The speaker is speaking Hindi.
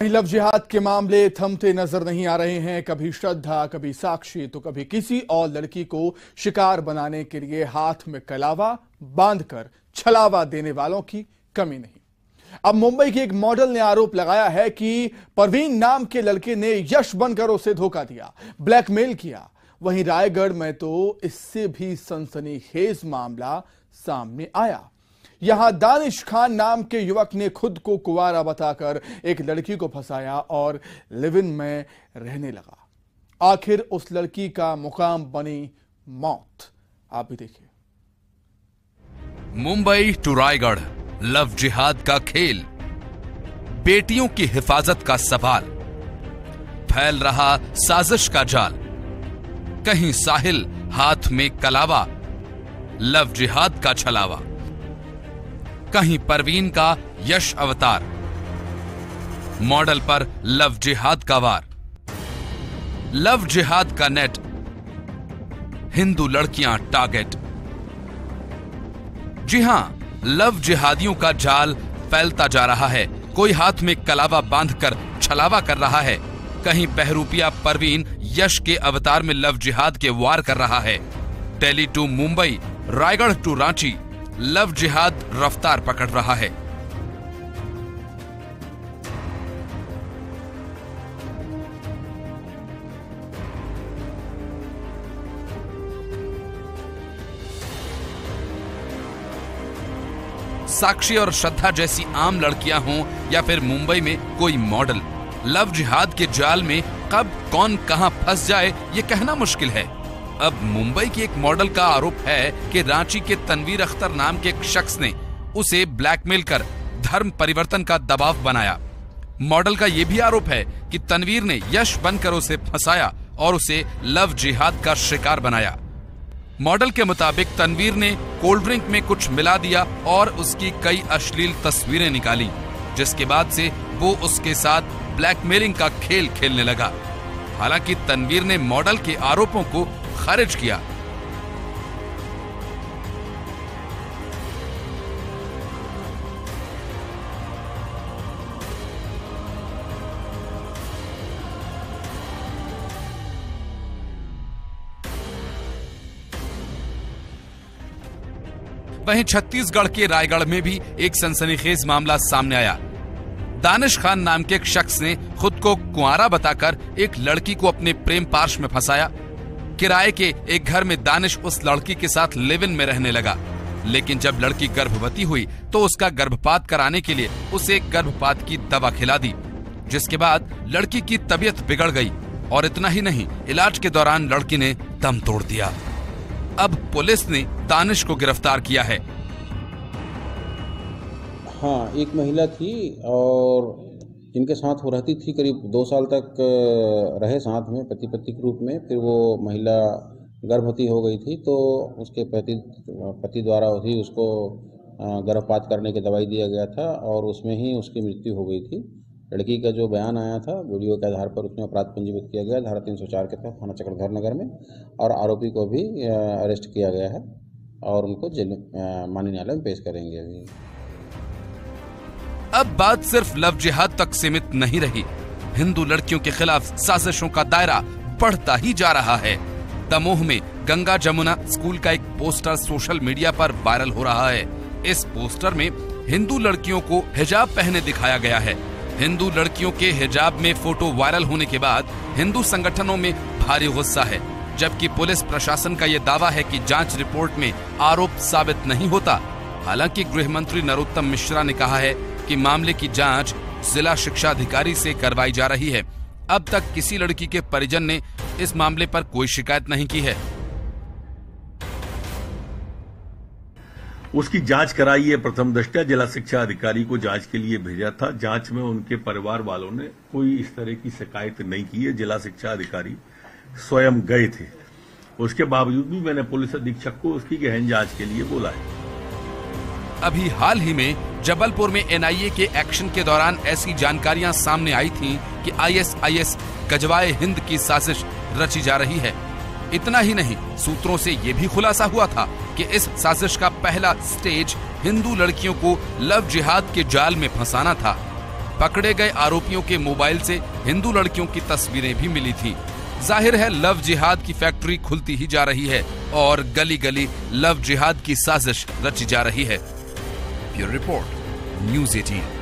लव जिहाद के मामले थमते नज़र नहीं आ रहे हैं, कभी श्रद्धा, कभी साक्षी तो कभी किसी और लड़की को शिकार बनाने के लिए हाथ में कलावा बांधकर छलावा देने वालों की कमी नहीं। अब मुंबई की एक मॉडल ने आरोप लगाया है कि परवीन नाम के लड़के ने यश बनकर उसे धोखा दिया, ब्लैकमेल किया। वहीं रायगढ़ में तो इससे भी सनसनीखेज मामला सामने आया। यहाँ दानिश खान नाम के युवक ने खुद को कुवारा बताकर एक लड़की को फंसाया और लिविन में रहने लगा। आखिर उस लड़की का मुकाम बनी मौत। आप भी देखिए। मुंबई टू रायगढ़, लव जिहाद का खेल। बेटियों की हिफाजत का सवाल। फैल रहा साजिश का जाल। कहीं साहिल हाथ में कलावा, लव जिहाद का छलावा। कहीं परवीन का यश अवतार। मॉडल पर लव जिहाद का वार। लव जिहाद का नेट। हिंदू लड़कियाँ टारगेट। जी हाँ, लव जिहादियों का जाल फैलता जा रहा है। कोई हाथ में कलावा बांधकर छलावा कर रहा है। कहीं बहरूपिया परवीन यश के अवतार में लव जिहाद के वार कर रहा है। Delhi to Mumbai, Raigarh to Ranchi love जिहाद रफ्तार पकड़ रहा है। साक्षी और श्रद्धा जैसी आम लड़कियाँ हों या फिर मुंबई में कोई मॉडल, लव जिहाद के जाल में कब, कौन, कहाँ फंस जाए, ये कहना मुश्किल है। अब मुंबई की एक मॉडल का आरोप है कि रांची के तनवीर अख्तर नाम के एक शख्स ने उसे ब्लैकमेल कर धर्म परिवर्तन का दबाव बनाया। मॉडल का यह भी आरोप है कि तनवीर ने यश बनकर उसे फंसाया और उसे लव जिहाद का शिकार बनाया। मॉडल के मुताबिक तनवीर ने कोल्ड ड्रिंक में कुछ मिला दिया और उसकी कई अश्लील तस्वीरें निकाली, जिसके बाद से वो उसके साथ ब्लैकमेलिंग का खेल खेलने लगा। हालाँकि तनवीर ने मॉडल के आरोपों को खारिज किया। वहीं छत्तीसगढ़ के रायगढ़ में भी एक सनसनीखेज मामला सामने आया। दानिश खान नाम के एक शख्स ने खुद को कुआरा बताकर एक लड़की को अपने प्रेम पार्श में फंसाया। किराए के एक घर में दानिश उस लड़की के साथ लिव इन में रहने लगा। लेकिन जब लड़की गर्भवती हुई तो उसका गर्भपात कराने के लिए उसे गर्भपात की दवा खिला दी, जिसके बाद लड़की की तबीयत बिगड़ गई और इतना ही नहीं, इलाज के दौरान लड़की ने दम तोड़ दिया। अब पुलिस ने दानिश को गिरफ़्तार किया है। हाँ एक महिला थी और जिनके साथ वो रहती थी करीब दो साल तक रहे साथ में पति पति के रूप में, फिर वो महिला गर्भवती हो गई थी तो उसके पति पति द्वारा ही उसको गर्भपात करने की दवाई दिया गया था और उसमें ही उसकी मृत्यु हो गई थी। लड़की का जो बयान आया था, वीडियो के आधार पर उसमें अपराध पंजीकृत किया गया, धारा तीन सौ चार के तहत थाना चक्रधर नगर में, और आरोपी को भी अरेस्ट किया गया है और उनको जेल माननीय न्यायालय में पेश करेंगे अभी। अब बात सिर्फ़ लव जिहाद तक सीमित नहीं रही। हिंदू लड़कियों के खिलाफ साजिशों का दायरा बढ़ता ही जा रहा है। दमोह में गंगा जमुना स्कूल का एक पोस्टर सोशल मीडिया पर वायरल हो रहा है। इस पोस्टर में हिंदू लड़कियों को हिजाब पहने दिखाया गया है। हिंदू लड़कियों के हिजाब में फ़ोटो वायरल होने के बाद हिंदू संगठनों में भारी गुस्सा है। जबकि पुलिस प्रशासन का ये दावा है कि जाँच रिपोर्ट में आरोप साबित नहीं होता। हालाँकि गृह मंत्री नरोत्तम मिश्रा ने कहा है कि मामले की जाँच जिला शिक्षा अधिकारी से करवाई जा रही है। अब तक किसी लड़की के परिजन ने इस मामले पर कोई शिकायत नहीं की है। उसकी जाँच कराई है प्रथम दृष्टया। जिला शिक्षा अधिकारी को जाँच के लिए भेजा था। जाँच में उनके परिवार वालों ने कोई इस तरह की शिकायत नहीं की है। जिला शिक्षा अधिकारी स्वयं गए थे। उसके बावजूद भी मैंने पुलिस अधीक्षक को उसकी गहन जाँच के लिए बोला है अभी हाल ही में जबलपुर में एनआईए के एक्शन के दौरान ऐसी जानकारियाँ सामने आई थीं कि आईएसआईएस गजवाए हिंद की साजिश रची जा रही है। इतना ही नहीं, सूत्रों से ये भी खुलासा हुआ था कि इस साजिश का पहला स्टेज हिंदू लड़कियों को लव जिहाद के जाल में फंसाना था। पकड़े गए आरोपियों के मोबाइल से हिंदू लड़कियों की तस्वीरें भी मिली थी। ज़ाहिर है, लव जिहाद की फैक्ट्री खुलती ही जा रही है और गली गली लव जिहाद की साजिश रची जा रही है। European Report, News 18.